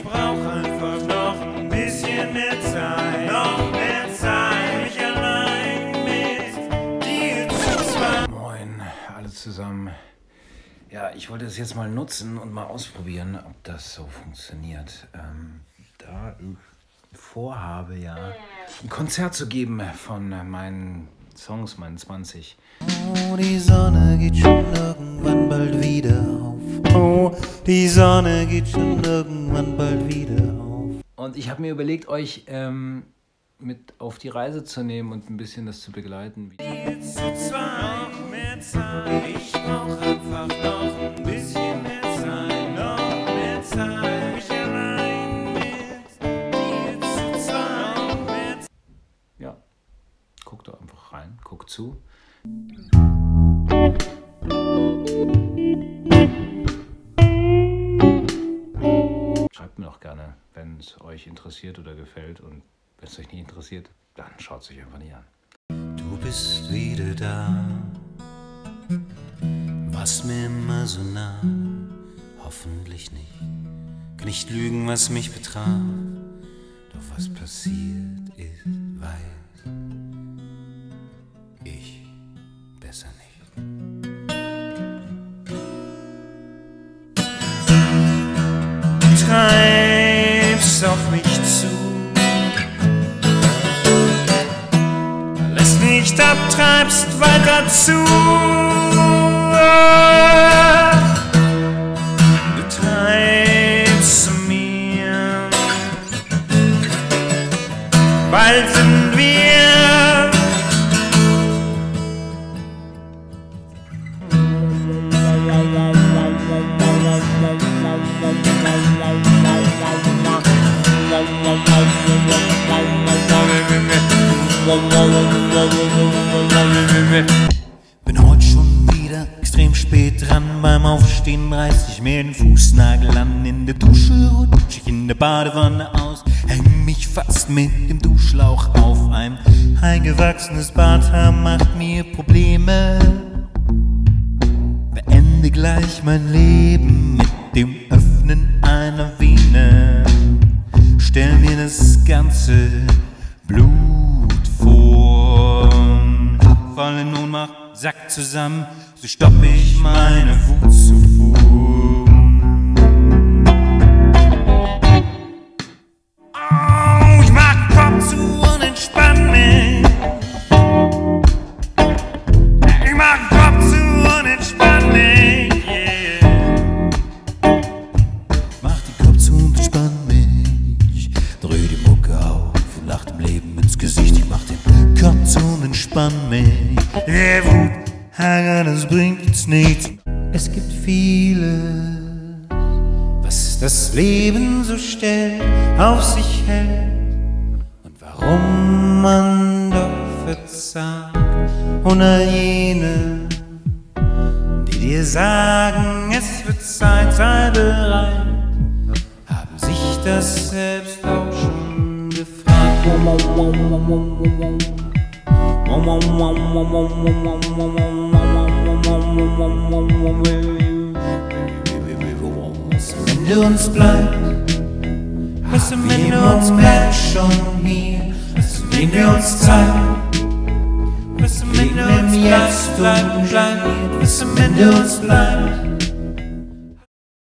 Ich brauch einfach noch ein bisschen mehr Zeit. Noch mehr Zeit, mich allein mit dir zu zweit. Moin, alle zusammen. Ja, ich wollte es jetzt mal nutzen und mal ausprobieren, ob das so funktioniert. Ähm, da ich vorhabe, ja, ein Konzert zu geben von meinen Songs, meinen 20. Oh, die Sonne geht schon irgendwann bald wieder auf. Oh, die Sonne geht schon irgendwann bald wieder auf. Und ich habe mir überlegt, euch ähm, mit auf die Reise zu nehmen und ein bisschen das zu begleiten. Zu zweit, noch mehr Zeit. Ich brauch einfach noch ein bisschen mehr Zeit. Noch mehr Zeit, mich allein mit dir zu zweit. Noch mehr Ja, guckt da einfach rein, guckt zu. Schreibt mir doch gerne, wenn es euch interessiert oder gefällt. Und wenn es euch nicht interessiert, dann schaut es euch einfach nicht an. Du bist wieder da, warst mir immer so nah, hoffentlich nicht. Kann nicht lügen, was mich betraf, doch was passiert ist, weiß treibst auf mich zu. Lässt nicht ab, treibst weiter zu. Du treibst mir. Bald sind Bin heute schon wieder extrem spät dran. Beim Aufstehen reiß ich mir den Fußnagel an. In der Dusche rutsch ich in der Badewanne aus. Häng mich fast mit dem Duschlauch auf. Ein eingewachsenes Barthaar macht mir Probleme. Beende gleich mein Leben mit dem Falle in Ohnmacht, sack zusammen, so stopp ich meine ich Kopf zu und entspann mich. Ich mach Kopf zu und entspann mich. Yeah. Mach den Kopf zu und entspann mich. Dreh die Mucke auf und lach dem Leben ins Gesicht. Ich mach den Kopf zu und entspann mich. Der Wut, Hager, das bringt uns nichts. Es gibt vieles, was das Leben so stellt, auf sich hält. Und warum man doch verzagt. All jene, die dir sagen, es wird Zeit, sei bereit, Millions blank Was im Millions Mensch schon hier Was im Millions Zeit Was im Millions blank bleibt Was im Millions